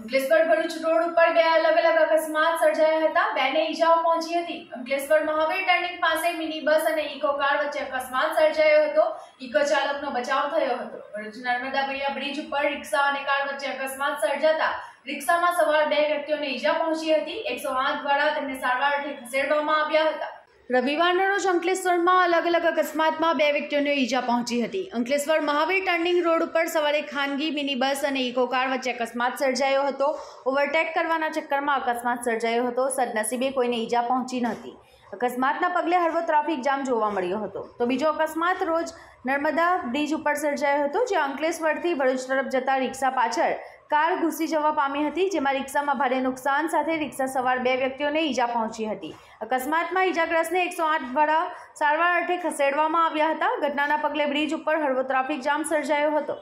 Ankleshwar Bharuch road ઉપર બે અલગ અલગ અકસ્માત સર્જાયા હતા. બેને ઈજાઓ પહોંચી હતી. અંકલેશ્વર મહાવીર ટર્નિંગ પાસે મિની બસ અને ઇકો કાર વચ્ચે અકસ્માત સર્જાયો હતો. ઇકો ચાલકનો બચાવ થયો હતો. ભરૂચ નર્મદા ભૈયા બ્રિજ ઉપર રિક્ષા અને કાર વચ્ચે અકસ્માત સર્જાતા રિક્ષામાં સવાર બે વ્યક્તિઓને ઈજા પહોંચી હતી. એકસો આઠ દ્વારા તેમને સારવાર ખસેડવામાં આવ્યા હતા. રવિવારના રોજ અંકલેશ્વરમાં અલગ અલગ અકસ્માતમાં બે વ્યક્તિઓને ઈજા પહોંચી હતી. અંકલેશ્વર મહાવીર ટર્નિંગ રોડ ઉપર સવારે ખાનગી મિની બસ અને ઇકો કાર વચ્ચે અકસ્માત સર્જાયો હતો. ઓવરટેક કરવાના ચક્કરમાં અકસ્માત સર્જાયો હતો. સદનસીબે કોઈને ઈજા પહોંચી નહોતી. અકસ્માતના પગલે હળવો ટ્રાફિક જામ જોવા મળ્યો હતો. તો બીજો અકસ્માત રોજ નર્મદા બ્રિજ ઉપર સર્જાયો હતો, જ્યાં અંકલેશ્વરથી ભરૂચ તરફ જતા રિક્ષા પાછળ કાર ઘૂસી જવા પામી હતી, જેમાં રિક્ષામાં ભારે નુકસાન સાથે રિક્ષા સવાર બે વ્યક્તિઓને ઈજા પહોંચી હતી. અકસ્માતમાં ઈજાગ્રસ્તને એકસો આઠ દ્વારા સારવાર અર્થે ખસેડવામાં આવ્યા હતા. ઘટનાના પગલે બ્રિજ ઉપર હળવો ટ્રાફિક જામ સર્જાયો હતો.